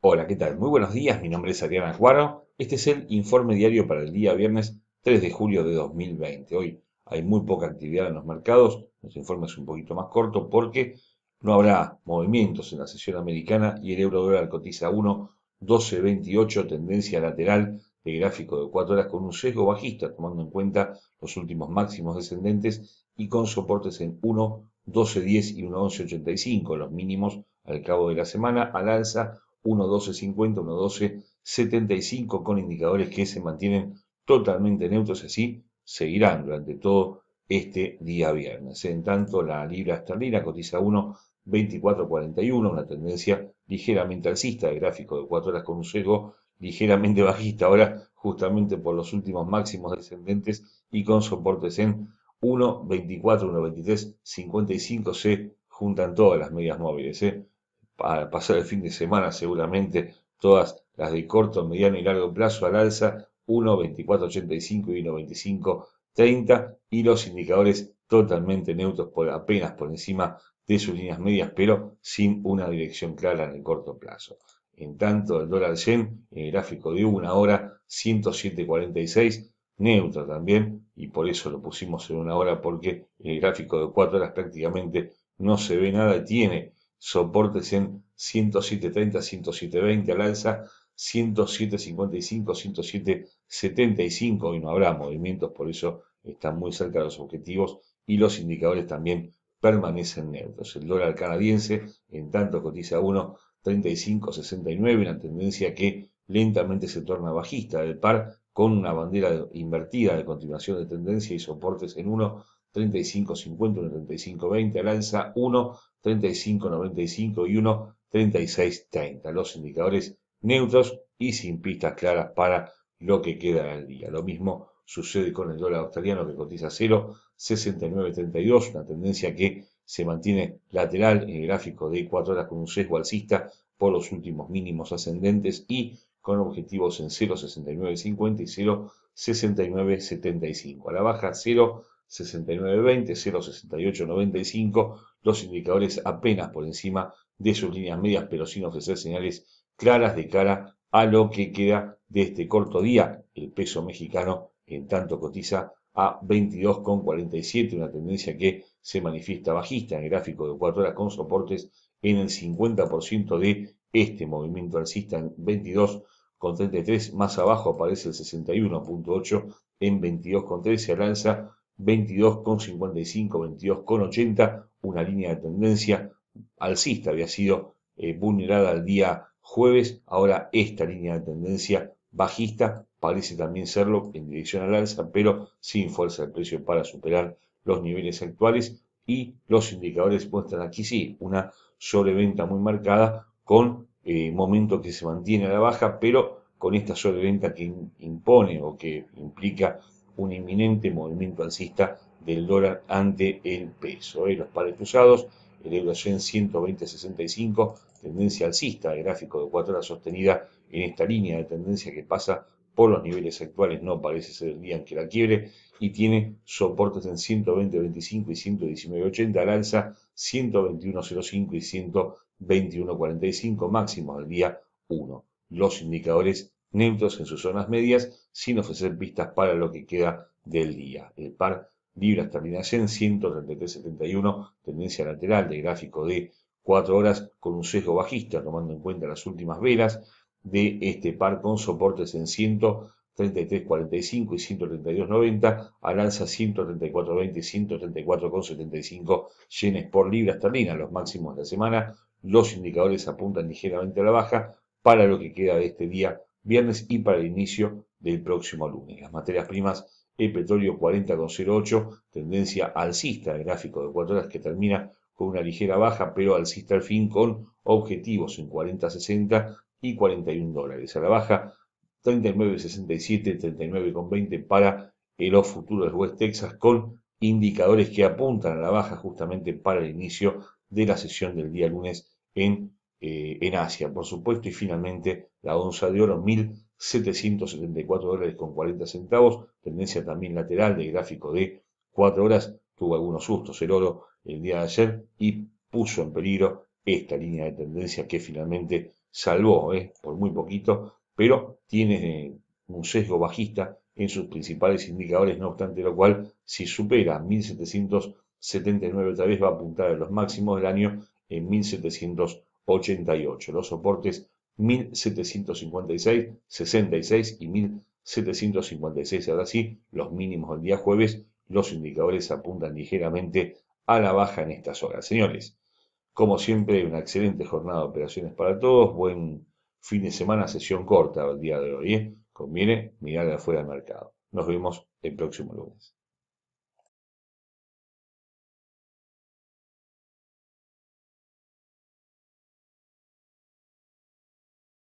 Hola, ¿qué tal? Muy buenos días, mi nombre es Adriana Acuaro. Este es el informe diario para el día viernes 3 de julio de 2020. Hoy hay muy poca actividad en los mercados, nuestro informe es un poquito más corto porque no habrá movimientos en la sesión americana y el euro dólar cotiza 1.1228, tendencia lateral de gráfico de 4 horas con un sesgo bajista, tomando en cuenta los últimos máximos descendentes y con soportes en 1.1210 y 1.1185, los mínimos al cabo de la semana, al alza 1.1250, 1.1275 con indicadores que se mantienen totalmente neutros, así seguirán durante todo este día viernes. En tanto, la libra esterlina cotiza 1.2441, una tendencia ligeramente alcista de gráfico de 4 horas con un sesgo ligeramente bajista, ahora justamente por los últimos máximos descendentes y con soportes en 1.24, 1.23, 55 se juntan todas las medias móviles. ¿eh? Para pasar el fin de semana seguramente todas las de corto, mediano y largo plazo al alza 1.2485 y 1.2530 y los indicadores totalmente neutros apenas por encima de sus líneas medias pero sin una dirección clara en el corto plazo. En tanto el dólar yen en el gráfico de una hora 107.46 neutro también y por eso lo pusimos en una hora porque en el gráfico de cuatro horas prácticamente no se ve nada, tiene soportes en 107.30, 107.20 al alza, 107.55, 107.75 y no habrá movimientos, por eso están muy cerca de los objetivos y los indicadores también permanecen neutros. El dólar canadiense en tanto cotiza 1.3569, una tendencia que lentamente se torna bajista del par con una bandera invertida de continuación de tendencia y soportes en 1 35.50, 1.35.20 al alza, 1.35.95 y 1.36.30. Los indicadores neutros y sin pistas claras para lo que queda del día. Lo mismo sucede con el dólar australiano que cotiza 0.6932, una tendencia que se mantiene lateral en el gráfico de 4 horas con un sesgo alcista por los últimos mínimos ascendentes y con objetivos en 0.6950 y 0.6975. A la baja 0 6920, 06895, los indicadores apenas por encima de sus líneas medias, pero sin ofrecer señales claras de cara a lo que queda de este corto día. El peso mexicano en tanto cotiza a 22,47, una tendencia que se manifiesta bajista en el gráfico de 4 horas con soportes en el 50% de este movimiento alcista en 22,33, más abajo aparece el 61,8 en 22,13 al alza 22,55, 22,80, una línea de tendencia alcista. Había sido eh, vulnerada el día jueves, ahora esta línea de tendencia bajista parece también serlo en dirección al alza, pero sin fuerza de precio para superar los niveles actuales. Y los indicadores muestran aquí sí una sobreventa muy marcada con eh, momento que se mantiene a la baja, pero con esta sobreventa que impone o que implica un inminente movimiento alcista del dólar ante el peso. ¿eh? Los pares cruzados, el euro en 120.65, tendencia alcista, el gráfico de 4 horas sostenida en esta línea de tendencia que pasa por los niveles actuales, no parece ser el día en que la quiebre, y tiene soportes en 120.25 y 119.80 al alza, 121.05 y 121.45 máximos del día 1. Los indicadores neutros en sus zonas medias sin ofrecer pistas para lo que queda del día. El par libra esterlina yen 133.71, tendencia lateral de gráfico de 4 horas con un sesgo bajista tomando en cuenta las últimas velas de este par con soportes en 133.45 y 132.90, al alza 134.20 y 134.75 yenes por libra esterlina, los máximos de la semana. Los indicadores apuntan ligeramente a la baja para lo que queda de este día viernes y para el inicio del próximo lunes. Las materias primas, el petróleo 40,08, tendencia alcista, el gráfico de 4 horas que termina con una ligera baja, pero alcista al fin con objetivos en 40,60 y 41 dólares. A la baja 39,67, 39,20 para los futuros West Texas con indicadores que apuntan a la baja justamente para el inicio de la sesión del día lunes en eh, en Asia, por supuesto, y finalmente la onza de oro, 1.774 dólares con 40 centavos, tendencia también lateral de gráfico de 4 horas, tuvo algunos sustos el oro el día de ayer y puso en peligro esta línea de tendencia que finalmente salvó ¿eh? por muy poquito, pero tiene un sesgo bajista en sus principales indicadores, no obstante lo cual, si supera 1779 otra vez va a apuntar a los máximos del año en 1788. Los soportes 1756, 66 y 1756. Ahora sí, los mínimos del día jueves, los indicadores apuntan ligeramente a la baja en estas horas. Señores, como siempre, una excelente jornada de operaciones para todos. Buen fin de semana, sesión corta el día de hoy. ¿eh? Conviene mirar afuera del mercado. Nos vemos el próximo lunes.